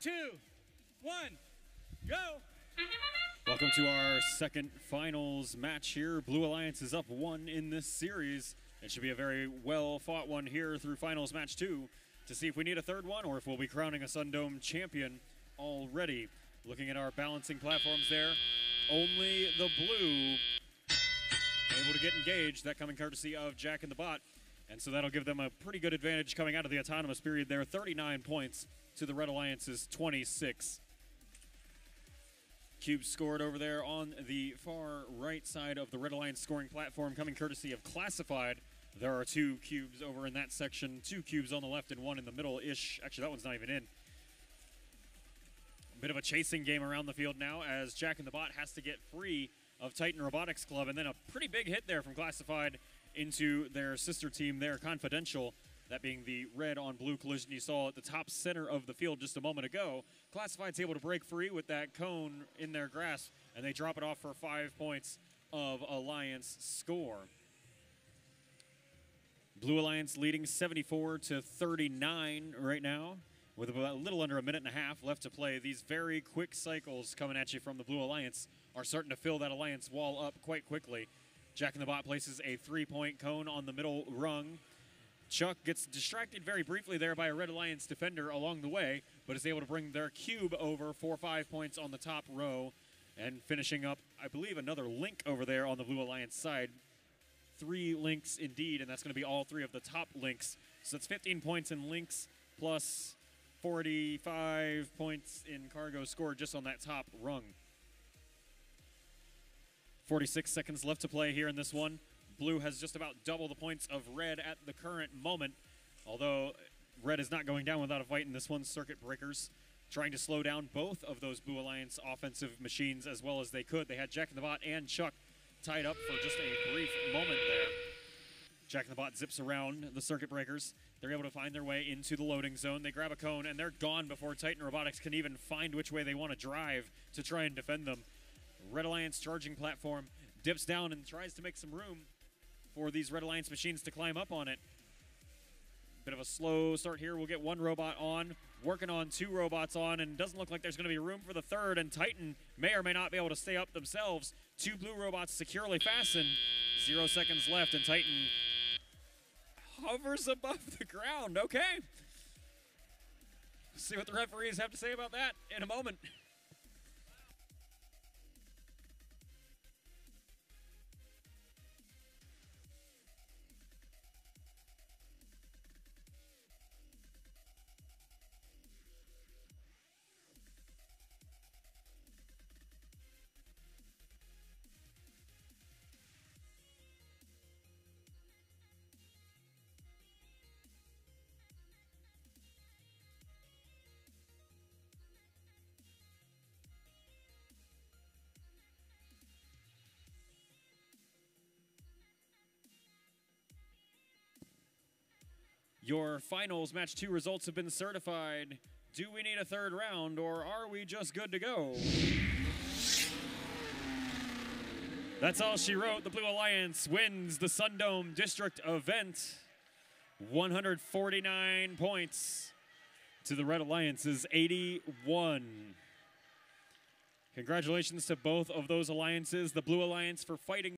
two, one, go. Welcome to our second finals match here. Blue Alliance is up one in this series. It should be a very well fought one here through finals match two to see if we need a third one or if we'll be crowning a Sundome champion already. Looking at our balancing platforms there, only the blue able to get engaged. That coming courtesy of Jack in the Bot. And so that'll give them a pretty good advantage coming out of the autonomous period there. 39 points to the Red Alliance's 26. Cubes scored over there on the far right side of the Red Alliance scoring platform, coming courtesy of Classified. There are two cubes over in that section, two cubes on the left and one in the middle ish. Actually, that one's not even in. A bit of a chasing game around the field now as Jack in the Bot has to get free of Titan Robotics Club, and then a pretty big hit there from Classified into their sister team there, Confidential. That being the red on blue collision you saw at the top center of the field just a moment ago. Classified's able to break free with that cone in their grasp, and they drop it off for five points of Alliance score. Blue Alliance leading 74 to 39 right now, with a little under a minute and a half left to play. These very quick cycles coming at you from the Blue Alliance are starting to fill that Alliance wall up quite quickly. Jack in the Bot places a three-point cone on the middle rung. Chuck gets distracted very briefly there by a Red Alliance defender along the way, but is able to bring their cube over for five points on the top row. And finishing up, I believe, another link over there on the Blue Alliance side. Three links indeed, and that's going to be all three of the top links. So that's 15 points in links plus 45 points in cargo score just on that top rung. 46 seconds left to play here in this one. Blue has just about double the points of red at the current moment, although red is not going down without a fight in this one. Circuit breakers trying to slow down both of those Blue Alliance offensive machines as well as they could. They had Jack in the Bot and Chuck tied up for just a brief moment there. Jack in the Bot zips around the circuit breakers. They're able to find their way into the loading zone. They grab a cone and they're gone before Titan Robotics can even find which way they want to drive to try and defend them. Red Alliance charging platform dips down and tries to make some room for these Red Alliance machines to climb up on it. Bit of a slow start here. We'll get one robot on, working on two robots on, and doesn't look like there's going to be room for the third. And Titan may or may not be able to stay up themselves. Two blue robots securely fastened. Zero seconds left, and Titan hovers above the ground. Okay. See what the referees have to say about that in a moment. Your finals match two results have been certified. Do we need a third round or are we just good to go? That's all she wrote. The Blue Alliance wins the Sundome District event. 149 points to the Red Alliance's 81. Congratulations to both of those alliances. The Blue Alliance for fighting